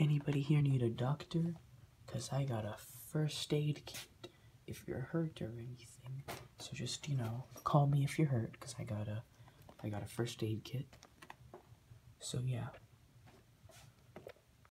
Anybody here need a doctor? Cause I got a first aid kit if you're hurt or anything. So just, you know, call me if you're hurt, cause I got a I got a first aid kit. So yeah,